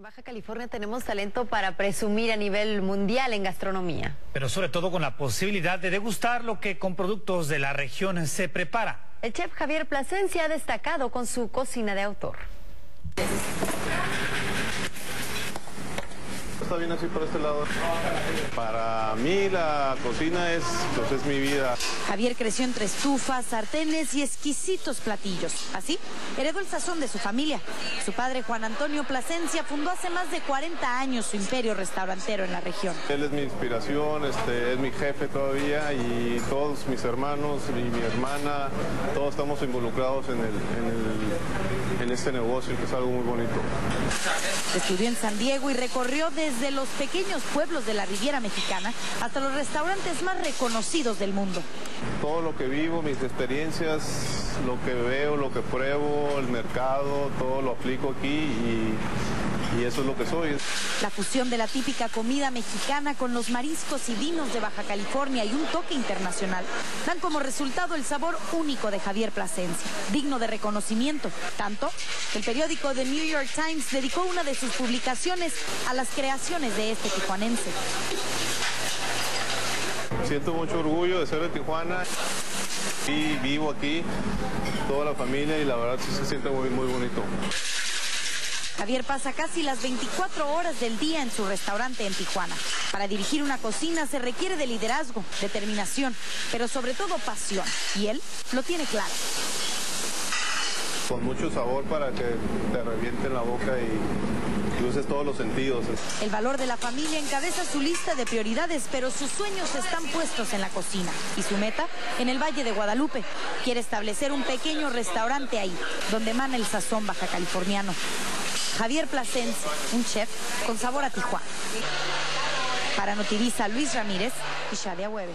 En Baja California tenemos talento para presumir a nivel mundial en gastronomía. Pero sobre todo con la posibilidad de degustar lo que con productos de la región se prepara. El chef Javier Plasencia ha destacado con su cocina de autor. Está bien así por este lado. Para mí la cocina es, pues es mi vida. Javier creció entre estufas, sartenes y exquisitos platillos. Así, heredó el sazón de su familia. Su padre Juan Antonio Plasencia fundó hace más de 40 años su imperio restaurantero en la región. Él es mi inspiración, este, es mi jefe todavía y todos mis hermanos y mi hermana, todos estamos involucrados en, el, en, el, en este negocio que es algo muy bonito. Estudió en San Diego y recorrió desde los pequeños pueblos de la Riviera Mexicana hasta los restaurantes más reconocidos del mundo. Todo lo que vivo, mis experiencias, lo que veo, lo que pruebo, el mercado, todo lo aplico aquí y eso es lo que soy. La fusión de la típica comida mexicana con los mariscos y vinos de Baja California y un toque internacional dan como resultado el sabor único de Javier Plasencia, digno de reconocimiento, tanto que el periódico The New York Times dedicó una de sus publicaciones a las creaciones de este tijuanense. Siento mucho orgullo de ser de Tijuana y vivo aquí, toda la familia y la verdad sí se siente muy, muy bonito. Javier pasa casi las 24 horas del día en su restaurante en Tijuana. Para dirigir una cocina se requiere de liderazgo, determinación, pero sobre todo pasión. Y él lo tiene claro. Con mucho sabor para que te reviente en la boca y, y uses todos los sentidos. El valor de la familia encabeza su lista de prioridades, pero sus sueños están puestos en la cocina. Y su meta, en el Valle de Guadalupe. Quiere establecer un pequeño restaurante ahí, donde emana el sazón baja californiano. Javier Plasencia, un chef con sabor a Tijuana. Para Notiriza, Luis Ramírez y Shadia Hueve.